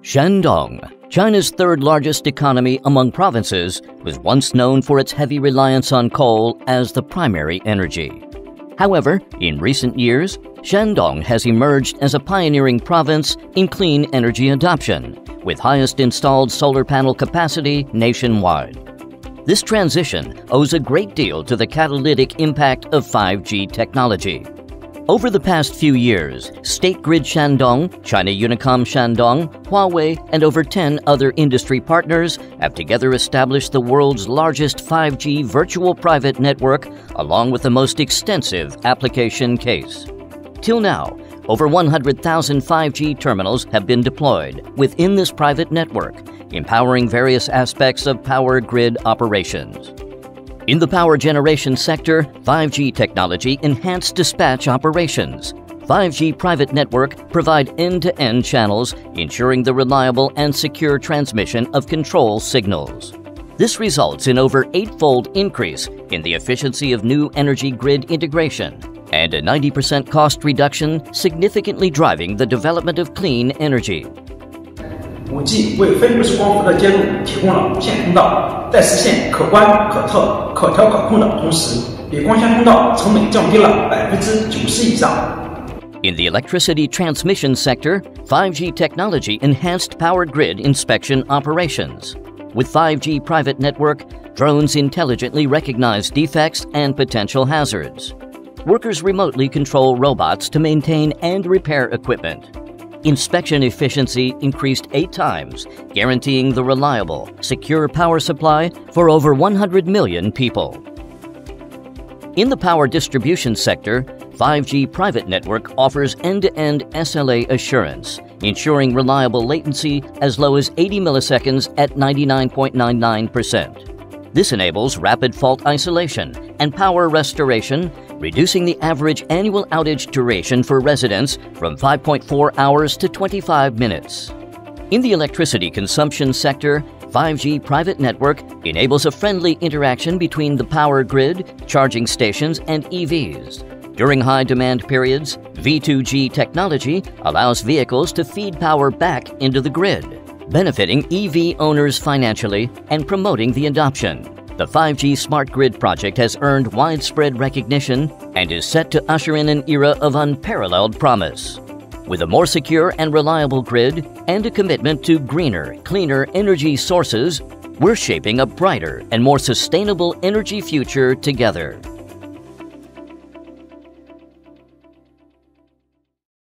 Shandong, China's third largest economy among provinces, was once known for its heavy reliance on coal as the primary energy. However, in recent years, Shandong has emerged as a pioneering province in clean energy adoption, with highest installed solar panel capacity nationwide. This transition owes a great deal to the catalytic impact of 5G technology. Over the past few years, State Grid Shandong, China Unicom Shandong, Huawei, and over 10 other industry partners have together established the world's largest 5G virtual private network, along with the most extensive application case. Till now, over 100,000 5G terminals have been deployed within this private network, empowering various aspects of power grid operations. In the power generation sector, 5G technology enhanced dispatch operations. 5G private network provide end-to-end channels, ensuring the reliable and secure transmission of control signals. This results in over eightfold increase in the efficiency of new energy grid integration and a 90% cost reduction, significantly driving the development of clean energy. 五 G 为非布式光伏的接入提供了无线通道，在实现可观、可测、可调可控的同时，比光纤通道成本降低了百分之九十以上。In the electricity transmission sector, 5G technology enhanced power grid inspection operations. With 5G private network, drones intelligently recognize defects and potential hazards. Workers remotely control robots to maintain and repair equipment. Inspection efficiency increased eight times, guaranteeing the reliable, secure power supply for over 100 million people. In the power distribution sector, 5G private network offers end-to-end SLA assurance, ensuring reliable latency as low as 80 milliseconds at 99.99%. This enables rapid fault isolation and power restoration reducing the average annual outage duration for residents from 5.4 hours to 25 minutes. In the electricity consumption sector, 5G private network enables a friendly interaction between the power grid, charging stations, and EVs. During high demand periods, V2G technology allows vehicles to feed power back into the grid, benefiting EV owners financially and promoting the adoption. The 5G Smart Grid project has earned widespread recognition and is set to usher in an era of unparalleled promise. With a more secure and reliable grid and a commitment to greener, cleaner energy sources, we're shaping a brighter and more sustainable energy future together.